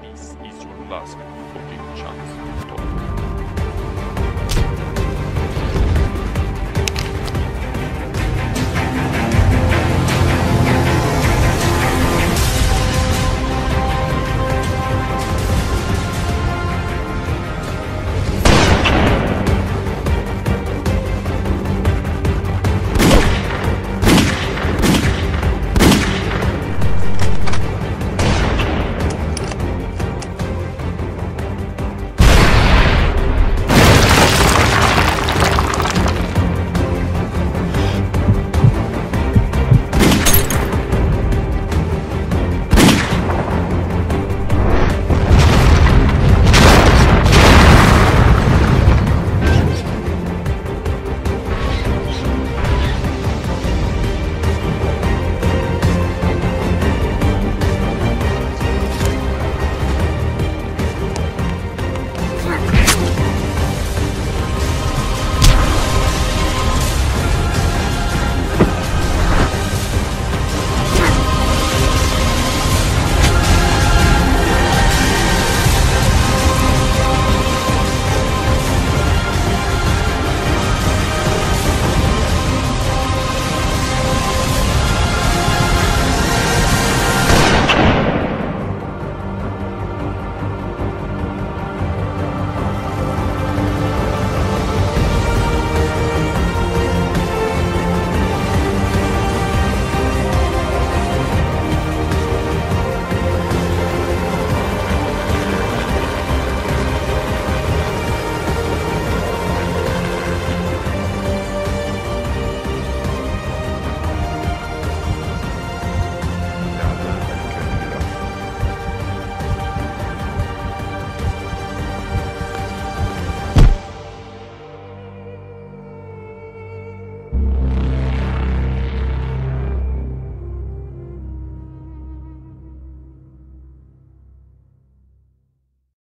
This is your last fucking chance